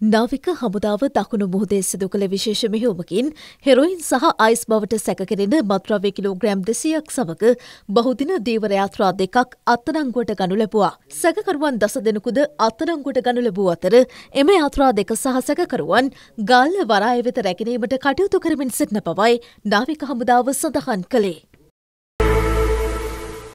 නාවික හමුදාව දකුණු මුහදේ සිදු කළ විශේෂ මෙහෙයුමකින් හෙරොයින් සහ අයිස් බවට සැකකෙරෙන මත්‍රව්‍ය කිලෝග්‍රෑම් දෙසියක් සමග බහුදින දීවර යාත්‍රා දෙකක් අත්අඩංගුවට ගනු ලැබුවා. සැකකරුවන් දස දෙනෙකුද අත්අඩංගුවට ගනු ලැබූ අතර එම යාත්‍රා දෙක සහ සැකකරුවන් ගාල්ල වරාය වෙත රැගෙනීමට කටයුතු කරමින් සිටින බවයි නාවික හමුදාව සඳහන් කළේ.